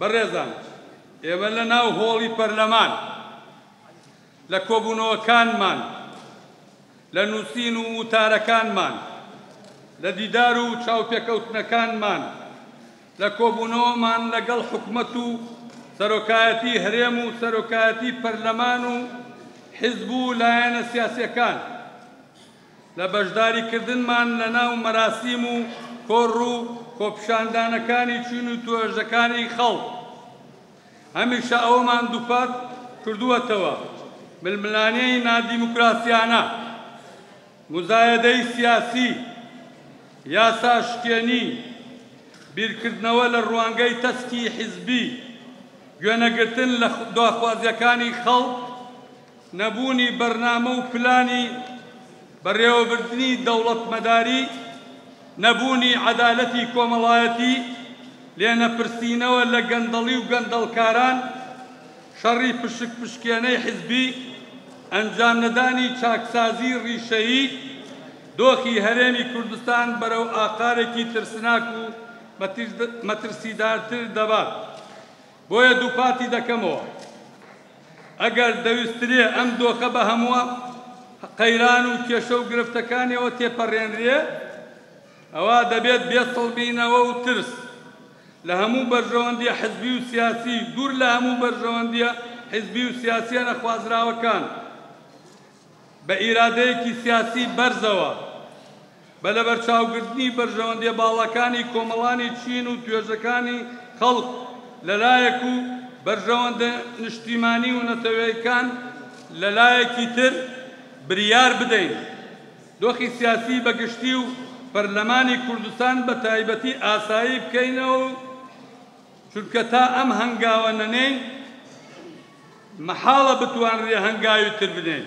بەڕێزان ئێمە لە ناو هۆڵی پەرلەمان لە کۆبوونەوەکانمان، لە نووسین و وتارەکانمان، لە دیدار و چاوپێکەوتنەکانمان، لە کۆبوونەوەمان لەگەڵ حکومەت و سەرۆکایەتی هەرێم و سەرۆکایەتی پەرلەمان و حزب و لایەنە سیاسیەکان، لە بەشداری کردنمان لە ناو مەراسیم و کۆڕ و خۆپیشاندانەکانی چین و توێژەکانی خەڵک هەمیشە ئەوەمان دووپات کردووەتەوە، ململانێی نادیموکراسیانە، موزایەدەی سیاسی، یاسا شکێنی، بیرکردنەوە لە ڕوانگەی تەسکی حیزبی، گوێنەگرتن لە داخوازییەکانی خەڵک، نەبوونی بەرنامە و پلانی بەڕێوەبردنی دەوڵەتمەداری، نەبوونی عەدالەتی کۆمەڵایەتی، لێنەپرسینەوە لە گەندەڵی و گەندەڵکاران، شەڕی پشکپشکێنەی حزبی، ئەنجامنەدانی چاکسازی ڕیشەیی، دۆخی هەرێمی کوردستان بەرەو ئاقارێکی ترسناک و مەترسیدارتر دەبات. بۆیە دووپاتی دەکەمەوە، ئەگەر دەویسترێ ئەم دۆخە بە هەموو قەیران و کێشە و گرفتەکانیەوە تێپەڕێنرێ، ئەوا دەبێت بێسڵبینەوە و ترس لە هەموو بەرژەوەندیە حزبی و سیاسی، دوور لە هەموو بەرژەوەندیە حزبی و سیاسیە نەخوازراوەکان، بە ئیرادەیەکی سیاسیی بەرزەوە، بە لەبەرچاوگرتنی بەرژەوەندییە باڵاکانی کۆمەڵانی چین و توێژەکانی خەڵک لە لایەک و بەرژەوەندە نیشتیمانی و نەتەوەیەکان لە لایەکی تر، بریار بدەین دۆخی سیاسی بە گشتی و پەرلەمانی کوردستان بە تایبەتی ئاسایی بکەینەوە و چونکە تا ئەم هەنگاوە نەنێین، مەحاڵە بتوانرێ هەنگاوی تر بنێین.